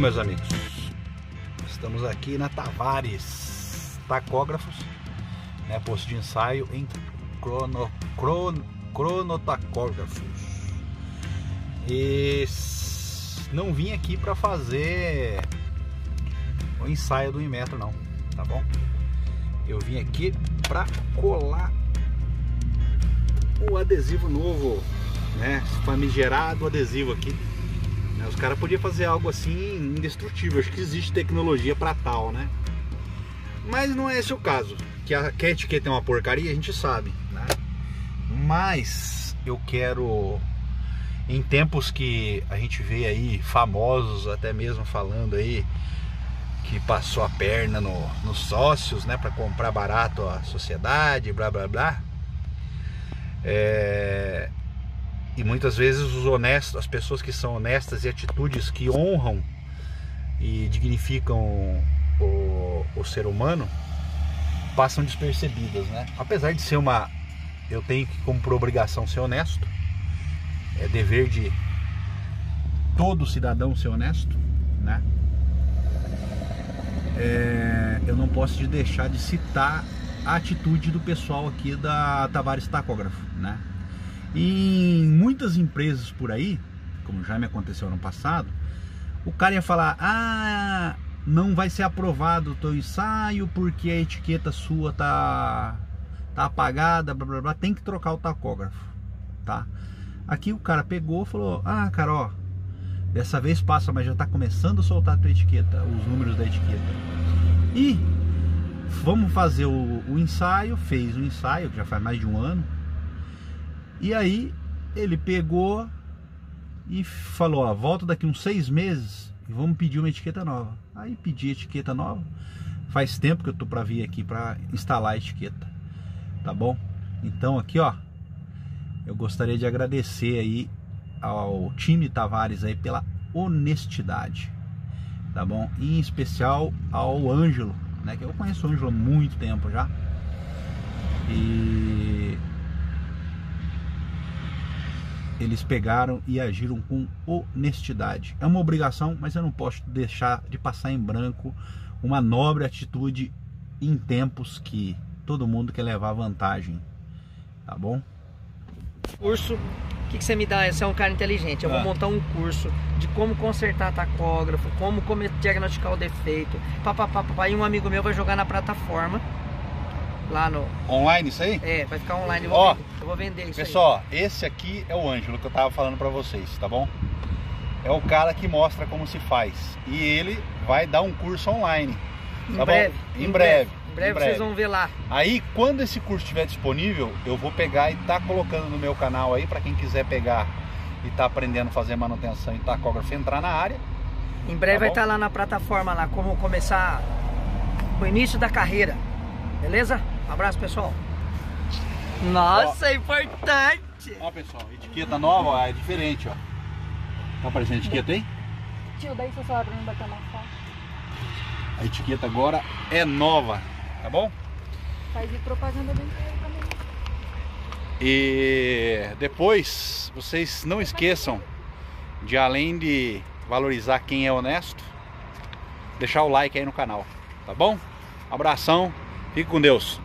meus amigos, estamos aqui na Tavares Tacógrafos, né, posto de ensaio em crono, crono, cronotacógrafos. E não vim aqui para fazer o ensaio do Inmetro não, tá bom? Eu vim aqui para colar o adesivo novo, né? Famigerado adesivo aqui. Né, os caras podiam fazer algo assim indestrutível. Acho que existe tecnologia para tal, né? Mas não é esse o caso. Que a, que etiqueta é uma porcaria, a gente sabe, né? Mas eu quero em tempos que a gente vê aí famosos até mesmo falando aí que passou a perna no, nos sócios, né, para comprar barato a sociedade, blá blá blá. É, e muitas vezes os honestos, as pessoas que são honestas e atitudes que honram e dignificam o, o ser humano passam despercebidas, né? Apesar de ser uma, eu tenho que como por obrigação ser honesto, é dever de todo cidadão ser honesto, né? É, eu não posso deixar de citar a atitude do pessoal aqui da Tavares Tacógrafo, né? E em muitas empresas por aí, como já me aconteceu ano passado, o cara ia falar: "Ah, não vai ser aprovado o teu ensaio porque a etiqueta sua tá tá apagada, blá blá blá, tem que trocar o tacógrafo", tá? Aqui o cara pegou, falou: "Ah, cara, ó, dessa vez passa, mas já tá começando a soltar a tua etiqueta, os números da etiqueta". E vamos fazer o, o ensaio, fez o ensaio, que já faz mais de um ano. E aí ele pegou e falou, ó, volta daqui uns seis meses e vamos pedir uma etiqueta nova. Aí pedi etiqueta nova. Faz tempo que eu tô para vir aqui para instalar a etiqueta. Tá bom? Então aqui, ó, eu gostaria de agradecer aí ao time Tavares aí pela honestidade. Tá bom? E em especial ao Ângelo, né? Que eu conheço o Ângelo há muito tempo já. E eles pegaram e agiram com honestidade. É uma obrigação, mas eu não posso deixar de passar em branco uma nobre atitude em tempos que todo mundo quer levar vantagem. Tá bom? Curso, o que, que você me dá? Você é um cara inteligente. Eu Ah. vou montar um curso de como consertar tacógrafo, como diagnosticar o defeito. Papapá, papá. E um amigo meu vai jogar na plataforma. Lá no. Online isso aí? É, vai ficar online. Eu vou, Ó, vender, eu vou vender isso aí. Pessoal, esse aqui é o Ângelo que eu tava falando pra vocês, tá bom? É o cara que mostra como se faz. E ele vai dar um curso online. Em tá bom? breve. Em breve, Em breve em vocês breve. vão ver lá. Aí, quando esse curso estiver disponível, eu vou pegar e tá colocando no meu canal aí pra quem quiser pegar e tá aprendendo a fazer manutenção em tacógrafo entrar na área. Em breve Tá vai estar lá na plataforma lá, como começar o início da carreira. Beleza? Um abraço, pessoal. Nossa, é importante! Ó, pessoal, etiqueta nova, ó, é diferente, ó. Tá aparecendo a etiqueta aí? Tio, daí seu celular pra mim bater uma foto. A etiqueta agora é nova, tá bom? Faz de propaganda bem também. E depois, vocês não esqueçam de além de valorizar quem é honesto, deixar o like aí no canal, tá bom? Abração, fique com Deus.